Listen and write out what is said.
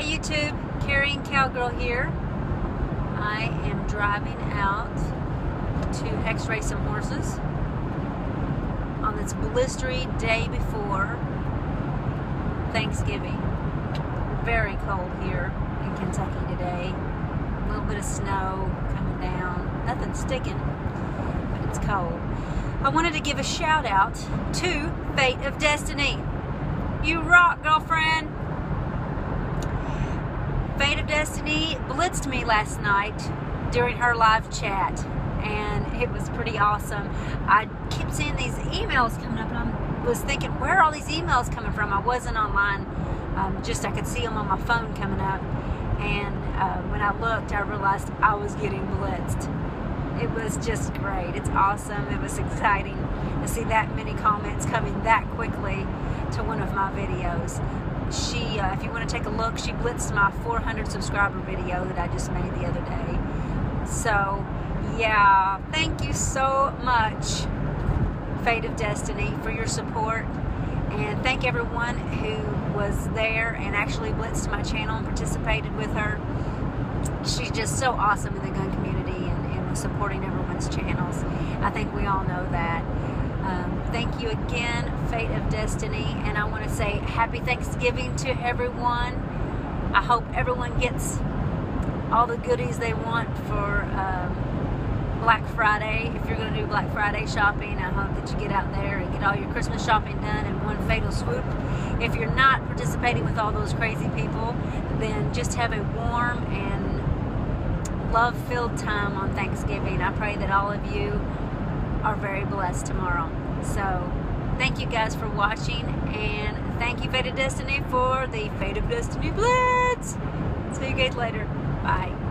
Hi YouTube, Carrying Cowgirl here. I am driving out to x-ray some horses on this blistery day before Thanksgiving. Very cold here in Kentucky today. A little bit of snow coming down. Nothing sticking, but it's cold. I wanted to give a shout out to Fate of Destinee. You rock, girlfriend. Destinee blitzed me last night during her live chat, and it was pretty awesome. I kept seeing these emails coming up, and I was thinking, where are all these emails coming from? I wasn't online, um, just I could see them on my phone coming up, and uh, when I looked, I realized I was getting blitzed. It was just great. It's awesome. It was exciting to see that many comments coming that quickly to one of my videos she, uh, if you want to take a look, she blitzed my 400 subscriber video that I just made the other day. So, yeah, thank you so much, Fate of Destinee, for your support. And thank everyone who was there and actually blitzed my channel and participated with her. She's just so awesome in the gun community and, and supporting everyone's channels. I think we all know that. Um, thank you again, Fate of Destinee, and I want to say happy Thanksgiving to everyone. I hope everyone gets all the goodies they want for um, Black Friday. If you're going to do Black Friday shopping, I hope that you get out there and get all your Christmas shopping done in one fatal swoop. If you're not participating with all those crazy people, then just have a warm and love-filled time on Thanksgiving. I pray that all of you are very blessed tomorrow. So thank you guys for watching and thank you Fate of Destinee for the Fate of Destinee Blitz. See you guys later. Bye.